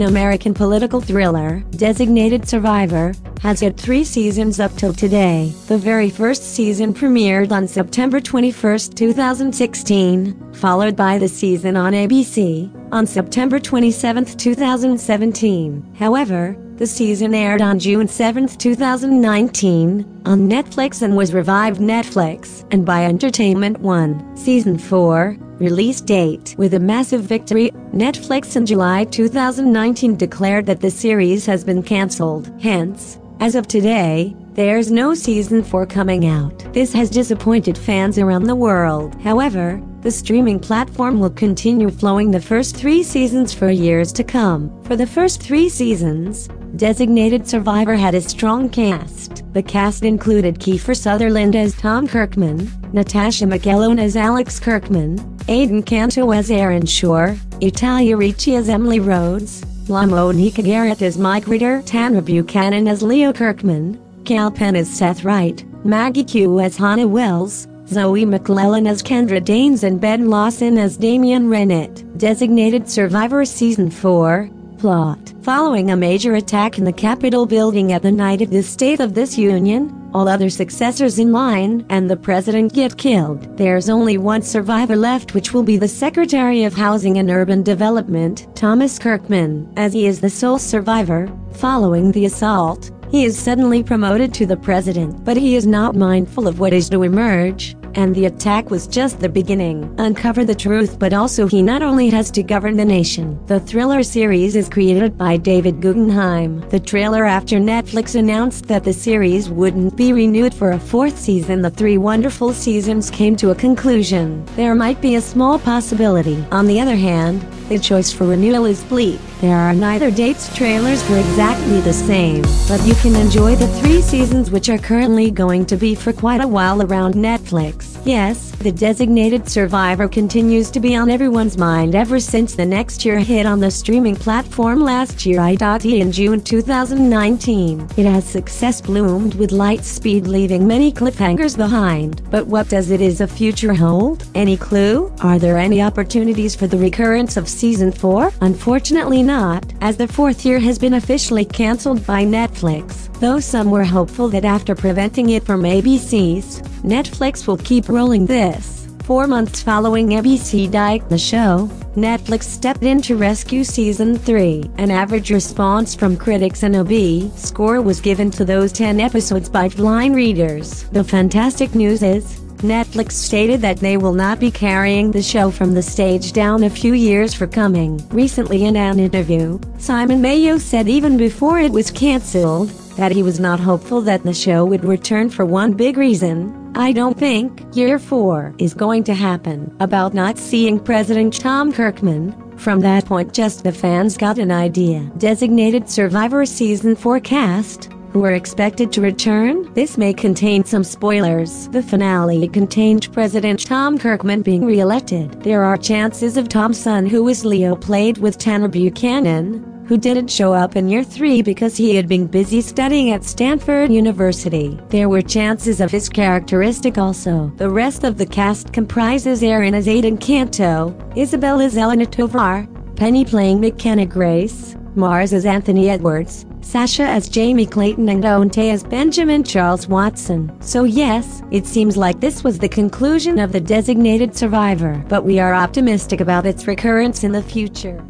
American political thriller, Designated Survivor, has had three seasons up till today. The very first season premiered on September 21, 2016, followed by the season on ABC on September 27, 2017. However, the season aired on June 7, 2019, on Netflix and was revived Netflix and by Entertainment One. Season 4, release date. With a massive victory, Netflix in July 2019 declared that the series has been cancelled. Hence, as of today, there's no season 4 coming out. This has disappointed fans around the world. However, the streaming platform will continue flowing the first three seasons for years to come. For the first three seasons, Designated Survivor had a strong cast. The cast included Kiefer Sutherland as Tom Kirkman, Natascha McElhone as Alex Kirkman, Aidan Canto as Aaron Shore, Italia Ricci as Emily Rhodes, LaMonica Garrett as Mike Ritter, Tanner Buchanan as Leo Kirkman, Kal Penn as Seth Wright, Maggie Q as Hannah Wells, Zoe McLellan as Kendra Danes and Ben Lawson as Damian Rennett. Designated Survivor Season 4 Plot Following a major attack in the Capitol building at the night of the State of this Union, all other successors in line and the president get killed. There's only one survivor left which will be the Secretary of Housing and Urban Development, Thomas Kirkman. As he is the sole survivor, following the assault, he is suddenly promoted to the president, but he is not mindful of what is to emerge and the attack was just the beginning. Uncover the truth but also he not only has to govern the nation. The thriller series is created by David Guggenheim. The trailer after Netflix announced that the series wouldn't be renewed for a fourth season the three wonderful seasons came to a conclusion. There might be a small possibility. On the other hand, the choice for renewal is bleak. There are neither dates trailers for exactly the same, but you can enjoy the three seasons which are currently going to be for quite a while around Netflix. Yes, the designated survivor continues to be on everyone's mind ever since the next year hit on the streaming platform last year IDOT in June 2019. It has success bloomed with light speed leaving many cliffhangers behind. But what does it is a future hold? Any clue? Are there any opportunities for the recurrence of season 4? Unfortunately not, as the fourth year has been officially cancelled by Netflix, though some were hopeful that after preventing it from ABC's, Netflix will keep rolling this. Four months following ABC died the show, Netflix stepped in to rescue season 3. An average response from critics and a B score was given to those 10 episodes by blind readers. The fantastic news is, Netflix stated that they will not be carrying the show from the stage down a few years for coming. Recently in an interview, Simon Mayo said even before it was cancelled, that he was not hopeful that the show would return for one big reason, I don't think year 4 is going to happen. About not seeing President Tom Kirkman, from that point just the fans got an idea. Designated Survivor Season 4 cast, who are expected to return. This may contain some spoilers. The finale contained President Tom Kirkman being re-elected. There are chances of Tom's son who is Leo played with Tanner Buchanan, who didn't show up in year 3 because he had been busy studying at Stanford University. There were chances of his characteristic also. The rest of the cast comprises Aaron as Aiden Canto, Isabel as Elena Tovar, Penny playing McKenna Grace, Mars as Anthony Edwards, Sasha as Jamie Clayton and Onte as Benjamin Charles Watson. So yes, it seems like this was the conclusion of the designated survivor, but we are optimistic about its recurrence in the future.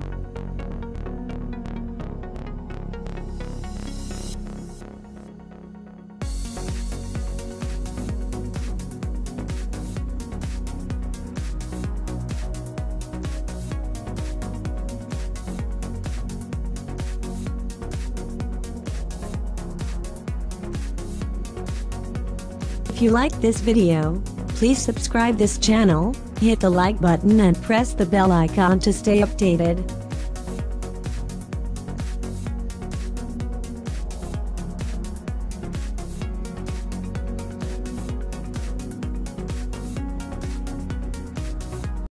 You like this video, please subscribe this channel, hit the like button and press the bell icon to stay updated.